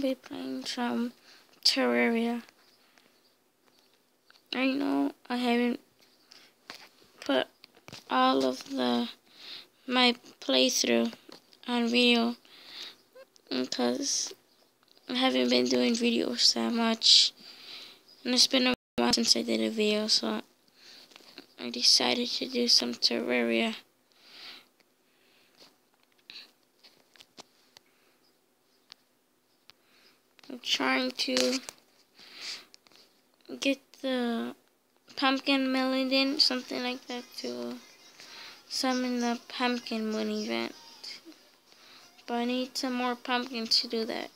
gonna be playing some Terraria. I know I haven't put all of the my playthrough on video because I haven't been doing videos that much and it's been a while since I did a video so I decided to do some Terraria. I'm trying to get the pumpkin melon something like that to summon the pumpkin moon event. But I need some more pumpkins to do that.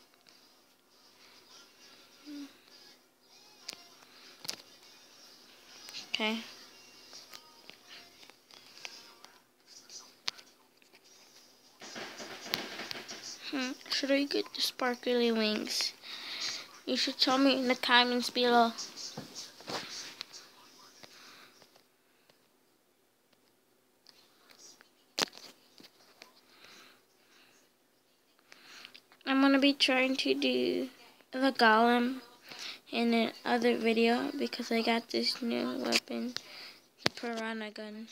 Okay. Hmm, should I get the sparkly wings? You should tell me in the comments below. I'm going to be trying to do the golem in another video because I got this new weapon, the piranha gun.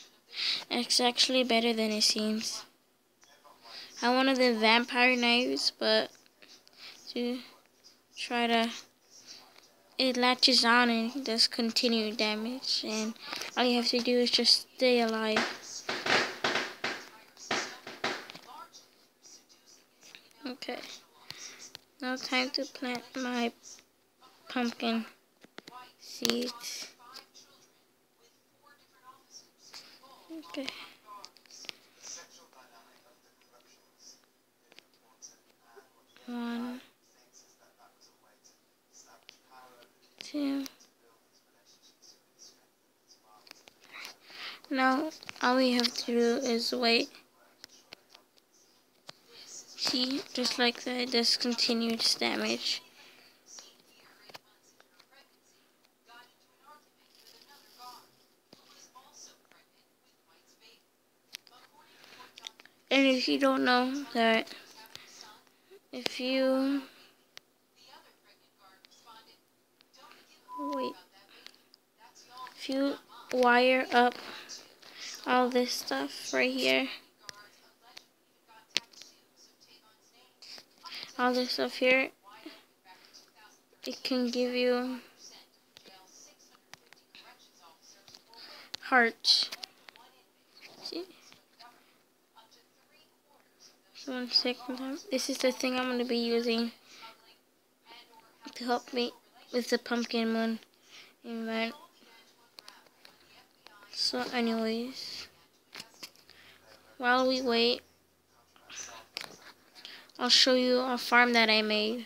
It's actually better than it seems. I wanted the vampire knives, but to try to it latches on and does continued damage and all you have to do is just stay alive. Okay. Now time to plant my pumpkin seeds. Okay. One, two. Now all we have to do is wait. See, just like that, discontinued damage. And if you don't know that, if you wait, if you wire up all this stuff right here, all this stuff here, it can give you hearts. See? One second. This is the thing I'm going to be using to help me with the pumpkin moon event. So anyways, while we wait, I'll show you a farm that I made.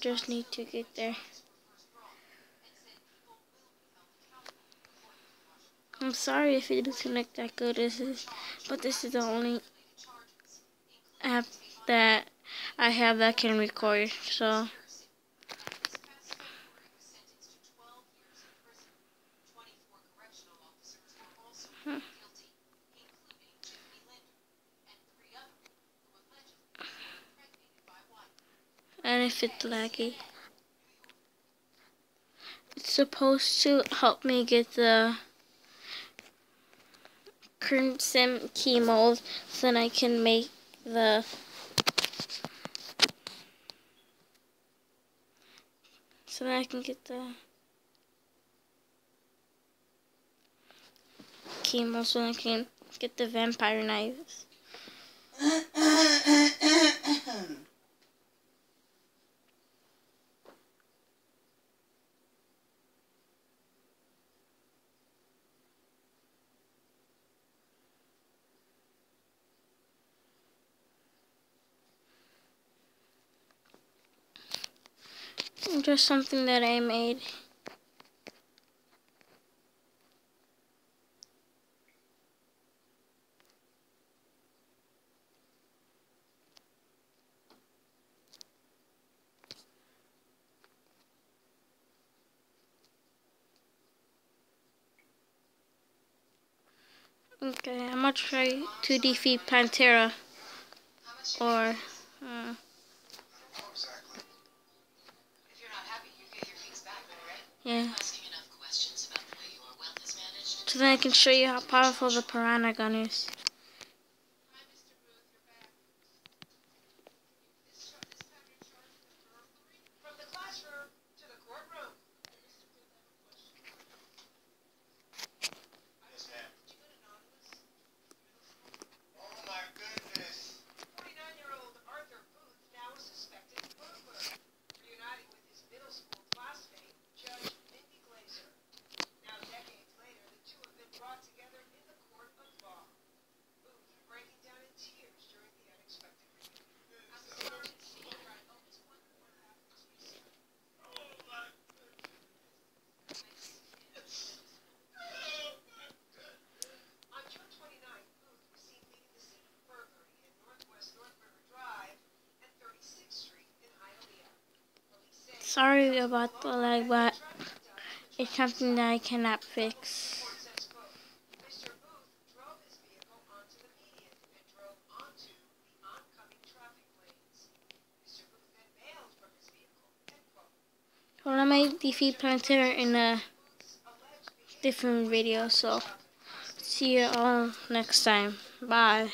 just need to get there. I'm sorry if it doesn't look that good, this is, but this is the only app that I have that can record, so. and if it's laggy. It's supposed to help me get the crimson key mold so then I can make the so then I can get the mold so I can get the vampire knives. Just something that I made. Okay, I'm gonna try to defeat Plantera or uh, yeah. So then I can show you how powerful the Piranha gun is. Sorry about the lag, but it's something that I cannot fix. Well, I might defeat Plantera in a different video, so see you all next time. Bye.